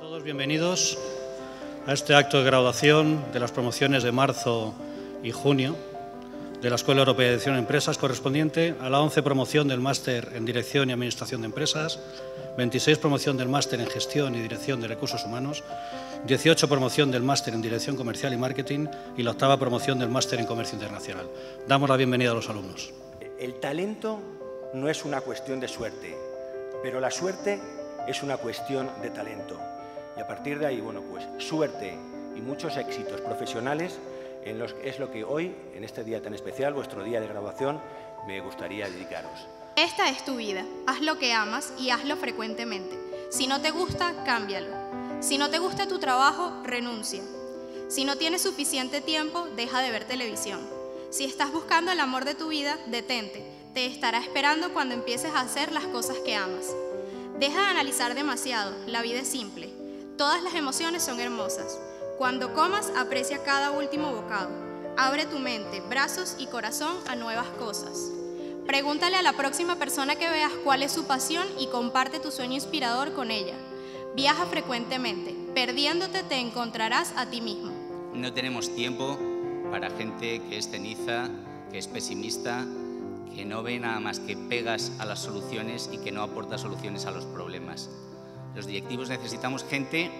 Todos bienvenidos a este acto de graduación de las promociones de marzo y junio de la Escuela Europea de Dirección de Empresas correspondiente a la 11 promoción del máster en Dirección y Administración de Empresas, 26 promoción del máster en Gestión y Dirección de Recursos Humanos, 18 promoción del máster en Dirección Comercial y Marketing y la octava promoción del máster en Comercio Internacional. Damos la bienvenida a los alumnos. El talento no es una cuestión de suerte, pero la suerte es una cuestión de talento. Y a partir de ahí, bueno, pues suerte y muchos éxitos profesionales en los, es lo que hoy, en este día tan especial, vuestro día de graduación, me gustaría dedicaros. Esta es tu vida. Haz lo que amas y hazlo frecuentemente. Si no te gusta, cámbialo. Si no te gusta tu trabajo, renuncia. Si no tienes suficiente tiempo, deja de ver televisión. Si estás buscando el amor de tu vida, detente. Te estará esperando cuando empieces a hacer las cosas que amas. Deja de analizar demasiado. La vida es simple. Todas las emociones son hermosas. Cuando comas, aprecia cada último bocado. Abre tu mente, brazos y corazón a nuevas cosas. Pregúntale a la próxima persona que veas cuál es su pasión y comparte tu sueño inspirador con ella. Viaja frecuentemente. Perdiéndote te encontrarás a ti mismo. No tenemos tiempo para gente que es ceniza, que es pesimista, que no ve nada más que pegas a las soluciones y que no aporta soluciones a los problemas. Los directivos necesitamos gente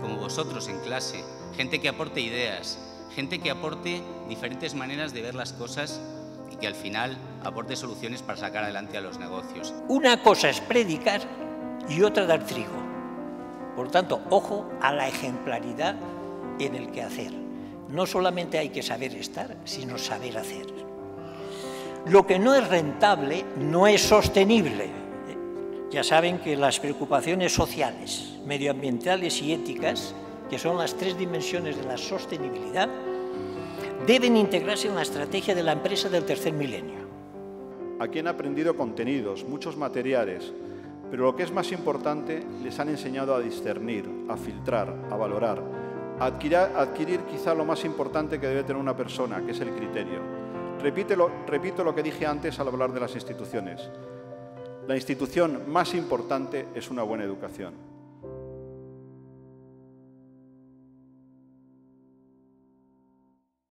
como vosotros en clase, gente que aporte ideas, gente que aporte diferentes maneras de ver las cosas y que al final aporte soluciones para sacar adelante a los negocios. Una cosa es predicar y otra dar trigo. Por tanto, ojo a la ejemplaridad en el que hacer. No solamente hay que saber estar, sino saber hacer. Lo que no es rentable no es sostenible. Ya saben que las preocupaciones sociales, medioambientales y éticas, que son las tres dimensiones de la sostenibilidad, deben integrarse en la estrategia de la empresa del tercer milenio. Aquí han aprendido contenidos, muchos materiales, pero lo que es más importante, les han enseñado a discernir, a filtrar, a valorar, a adquirir, quizá lo más importante que debe tener una persona, que es el criterio. Repito lo que dije antes al hablar de las instituciones. La institución más importante es una buena educación.